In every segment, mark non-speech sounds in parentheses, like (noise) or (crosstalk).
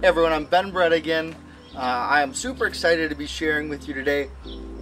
Hey everyone, I'm Ben Brettingen. Uh, I am super excited to be sharing with you today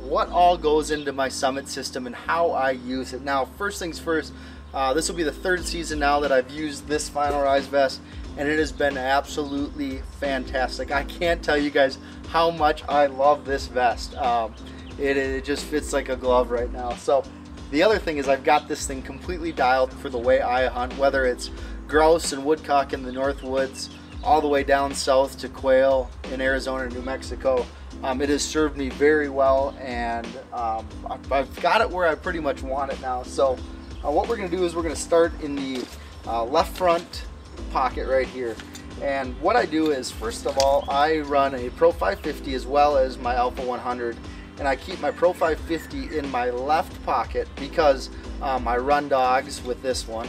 what all goes into my Summit system and how I use it. Now, first things first, uh, this will be the third season now that I've used this Final Rise vest and it has been absolutely fantastic. I can't tell you guys how much I love this vest. Um, it, it just fits like a glove right now. So the other thing is I've got this thing completely dialed for the way I hunt, whether it's grouse and woodcock in the north woods, all the way down south to quail in Arizona New Mexico. Um, it has served me very well and um, I've got it where I pretty much want it now. So uh, what we're going to do is we're going to start in the uh, left front pocket right here. And what I do is, first of all, I run a Pro 550 as well as my Alpha 100. And I keep my Pro 550 in my left pocket because um, I run dogs with this one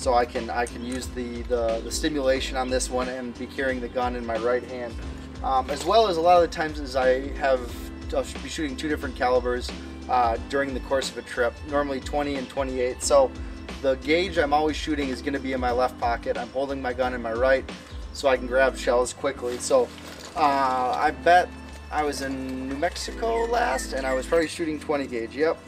so I can I can use the, the, the stimulation on this one and be carrying the gun in my right hand. Um, as well as a lot of the times as I have I'll be shooting two different calibers uh, during the course of a trip, normally 20 and 28. So the gauge I'm always shooting is going to be in my left pocket. I'm holding my gun in my right so I can grab shells quickly. So uh, I bet I was in New Mexico last and I was probably shooting 20 gauge. Yep,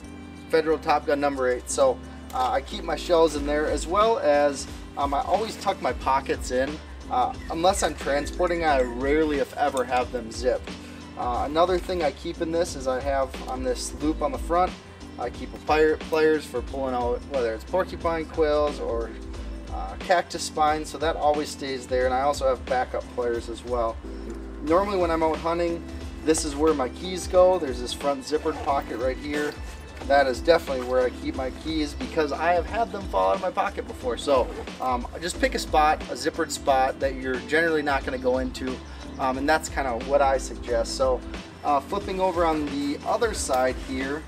Federal Top Gun number 8. So uh, I keep my shells in there as well as um, I always tuck my pockets in. Uh, unless I'm transporting, I rarely, if ever, have them zipped. Uh, another thing I keep in this is I have on this loop on the front, I keep a pliers for pulling out whether it's porcupine quills or uh, cactus spines, so that always stays there. And I also have backup pliers as well. Normally when I'm out hunting, this is where my keys go. There's this front zippered pocket right here that is definitely where I keep my keys because I have had them fall out of my pocket before. So um, just pick a spot, a zippered spot that you're generally not going to go into, um, and that's kind of what I suggest. So uh, flipping over on the other side here,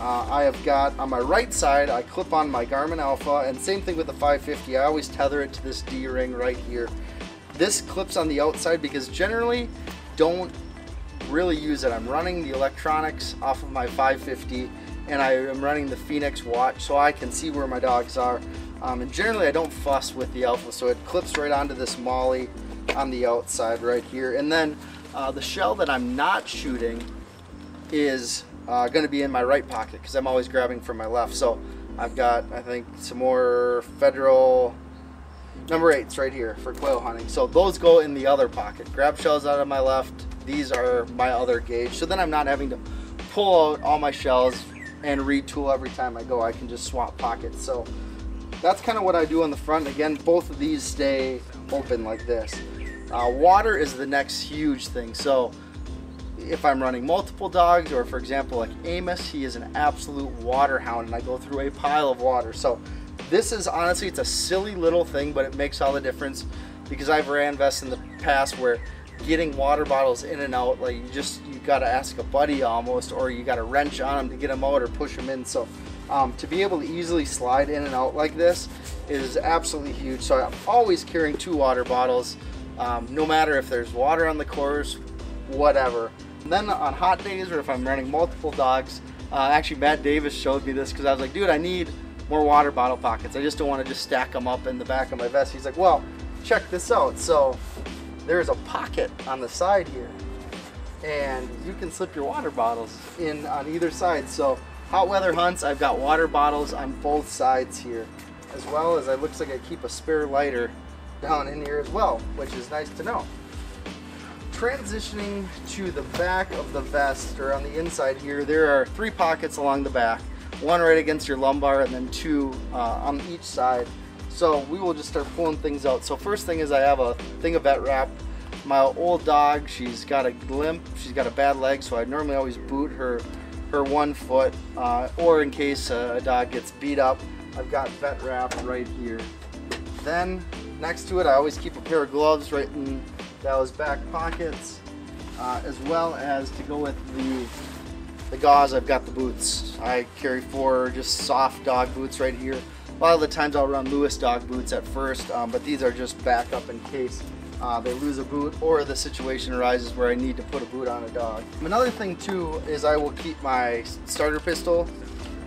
uh, I have got on my right side, I clip on my Garmin Alpha, and same thing with the 550. I always tether it to this D-ring right here. This clips on the outside because generally don't really use it. I'm running the electronics off of my 550 and I am running the Fenix watch so I can see where my dogs are. Um, and generally I don't fuss with the Alpha, so it clips right onto this MOLLE on the outside right here. And then uh, the shell that I'm not shooting is uh, going to be in my right pocket because I'm always grabbing from my left. So I've got, I think, some more Federal number eights right here for quail hunting. So those go in the other pocket. Grab shells out of my left. These are my other gauge. So then I'm not having to pull out all my shells, and retool every time I go. I can just swap pockets. So that's kind of what I do on the front. Again, both of these stay open like this. Uh, water is the next huge thing. So if I'm running multiple dogs or for example like Amos, he is an absolute water hound and I go through a pile of water. So this is honestly, it's a silly little thing, but it makes all the difference because I've ran vests in the past where getting water bottles in and out like you just you got to ask a buddy almost or you got to wrench on them to get them out or push them in. So um, to be able to easily slide in and out like this is absolutely huge. So I'm always carrying two water bottles um, no matter if there's water on the course whatever. And then on hot days or if I'm running multiple dogs uh, actually Matt Davis showed me this because I was like dude I need more water bottle pockets. I just don't want to just stack them up in the back of my vest. He's like well check this out. So there's a pocket on the side here and you can slip your water bottles in on either side. So hot weather hunts I've got water bottles on both sides here as well as it looks like I keep a spare lighter down in here as well which is nice to know. Transitioning to the back of the vest or on the inside here there are three pockets along the back one right against your lumbar and then two uh, on each side so we will just start pulling things out. So first thing is I have a thing of vet wrap. My old dog, she's got a limp, she's got a bad leg, so I normally always boot her her one foot, uh, or in case a dog gets beat up, I've got vet wrap right here. Then next to it, I always keep a pair of gloves right in those back pockets, uh, as well as to go with the the gauze, I've got the boots. I carry four just soft dog boots right here. A lot of the times I'll run Lewis dog boots at first, um, but these are just backup in case uh, they lose a boot or the situation arises where I need to put a boot on a dog. Another thing too is I will keep my starter pistol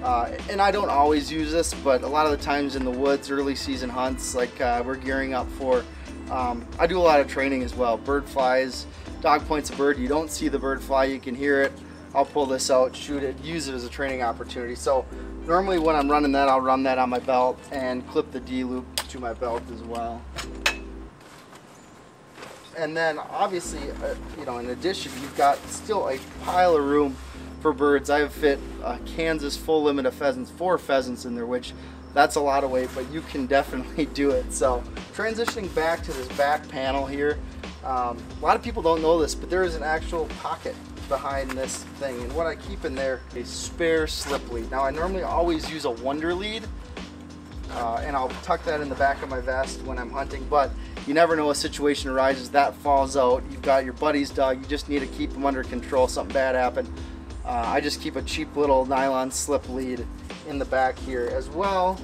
uh, and I don't always use this, but a lot of the times in the woods, early season hunts, like uh, we're gearing up for Um, I do a lot of training as well. Bird flies, dog points a bird, you don't see the bird fly, you can hear it. I'll pull this out, shoot it, use it as a training opportunity. So normally when I'm running that, I'll run that on my belt and clip the D-loop to my belt as well. And then obviously, uh, you know, in addition, you've got still a pile of room for birds. I have fit a Kansas full limit of pheasants, four pheasants in there, which that's a lot of weight, but you can (laughs) definitely do it. So transitioning back to this back panel here, um, a lot of people don't know this, but there is an actual pocket behind this thing. And what I keep in there is spare slip lead. Now I normally always use a wonder lead, uh, and I'll tuck that in the back of my vest when I'm hunting, but you never know a situation arises, that falls out, you've got your buddy's dog, you just need to keep them under control, something bad happened. Uh, I just keep a cheap little nylon slip lead in the back here as well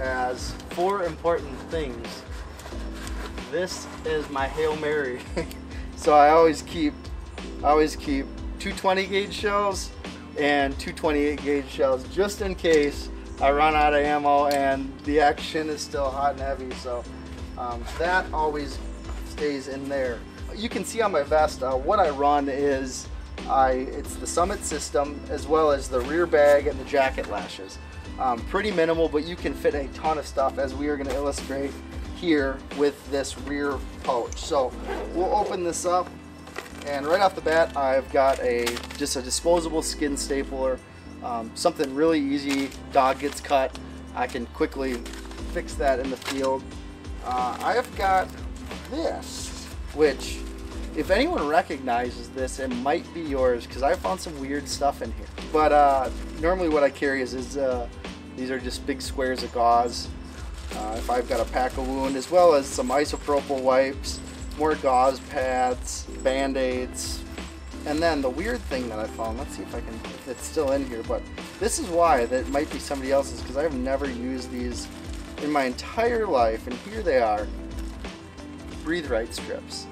as four important things. This is my Hail Mary. (laughs) so I always keep I always keep 220 gauge shells and 228 gauge shells just in case I run out of ammo and the action is still hot and heavy. So um, that always stays in there. You can see on my vest uh, what I run is I it's the Summit system as well as the rear bag and the jacket lashes. Um, pretty minimal, but you can fit a ton of stuff as we are going to illustrate here with this rear pouch. So we'll open this up and right off the bat I've got a just a disposable skin stapler, um, something really easy, dog gets cut, I can quickly fix that in the field. Uh, I have got this, which if anyone recognizes this, it might be yours because I found some weird stuff in here. But uh, normally what I carry is, is uh, these are just big squares of gauze. Uh, if I've got a pack of wound, as well as some isopropyl wipes, more gauze pads, band-aids, and then the weird thing that I found, let's see if I can, it's still in here, but this is why that might be somebody else's because I've never used these in my entire life, and here they are, breathe right strips.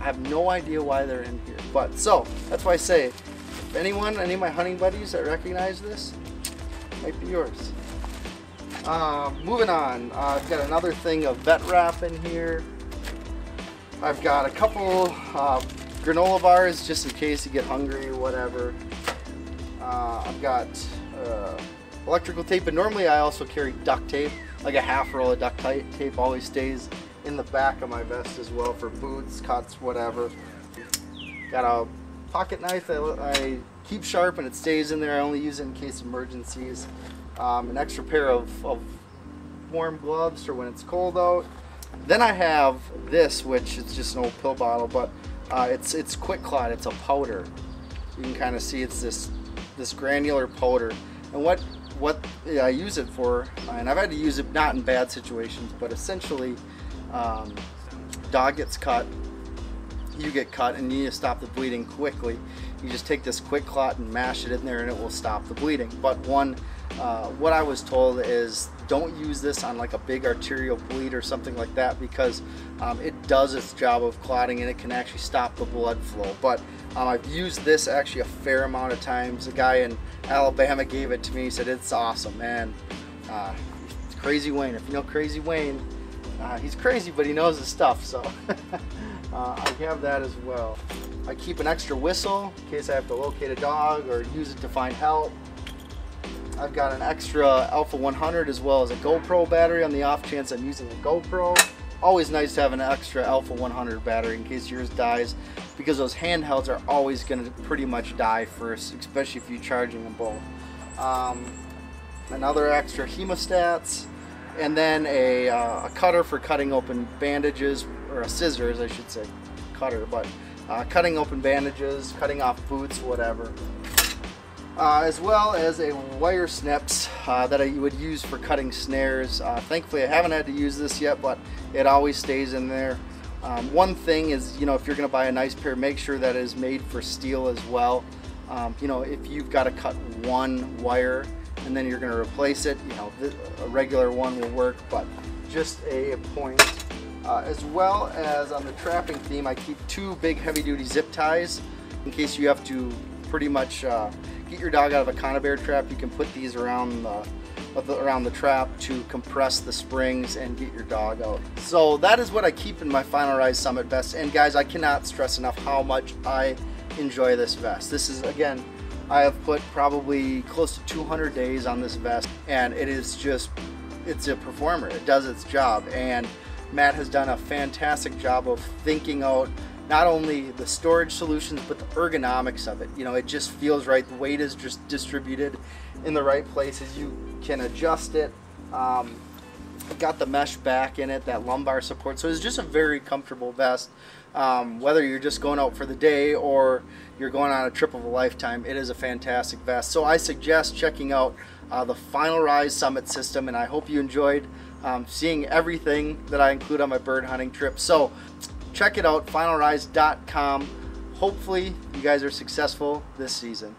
I have no idea why they're in here, but so, that's why I say, if anyone, any of my hunting buddies that recognize this, might be yours. Uh, moving on, uh, I've got another thing of vet wrap in here. I've got a couple uh, granola bars just in case you get hungry or whatever. Uh, I've got uh, electrical tape, and normally I also carry duct tape, like a half roll of duct tape always stays in the back of my vest as well for boots, cuts, whatever. Got a pocket knife that I keep sharp and it stays in there. I only use it in case of emergencies. Um, an extra pair of, of warm gloves for when it's cold out. Then I have this, which is just an old pill bottle, but uh, it's it's QuikClot. It's a powder. You can kind of see it's this this granular powder. And what what I use it for, and I've had to use it not in bad situations, but essentially, um, dog gets cut, you get cut, and you need to stop the bleeding quickly. You just take this QuikClot and mash it in there, and it will stop the bleeding. But one, uh, what I was told is don't use this on like a big arterial bleed or something like that because um, it does its job of clotting and it can actually stop the blood flow. But um, I've used this actually a fair amount of times. A guy in Alabama gave it to me. He said it's awesome, man. Uh, Crazy Wayne. If you know Crazy Wayne, uh, he's crazy, but he knows his stuff. So (laughs) uh, I have that as well. I keep an extra whistle in case I have to locate a dog or use it to find help. I've got an extra Alpha 100 as well as a GoPro battery on the off chance I'm using a GoPro. Always nice to have an extra Alpha 100 battery in case yours dies because those handhelds are always going to pretty much die first, especially if you're charging them both. Um, another extra hemostats, and then a, uh, a, cutter for cutting open bandages, or a scissors I should say, cutter, but uh, cutting open bandages, cutting off boots, whatever uh, as well as a wire snips uh, that I would use for cutting snares. Uh, thankfully I haven't had to use this yet, but it always stays in there. Um, one thing is, you know, if you're going to buy a nice pair, make sure that is made for steel as well. Um, you know, if you've got to cut one wire and then you're going to replace it, you know, a regular one will work, but just a point. Uh, as well as on the trapping theme, I keep two big heavy duty zip ties in case you have to pretty much uh, get your dog out of a conibear trap, you can put these around the, around the trap to compress the springs and get your dog out. So that is what I keep in my Final Rise Summit vest. And guys, I cannot stress enough how much I enjoy this vest. This is, again, I have put probably close to 200 days on this vest and it is just, it's a performer. It does its job. And Matt has done a fantastic job of thinking out not only the storage solutions but the ergonomics of it. You know it just feels right. The weight is just distributed in the right places. You can adjust it. Um, got the mesh back in it that lumbar support. So it's just a very comfortable vest. Um, whether you're just going out for the day or you're going on a trip of a lifetime it is a fantastic vest. So I suggest checking out uh, the Final Rise Summit system and I hope you enjoyed um, seeing everything that I include on my bird hunting trip. So check it out, finalrise.com. Hopefully, you guys are successful this season.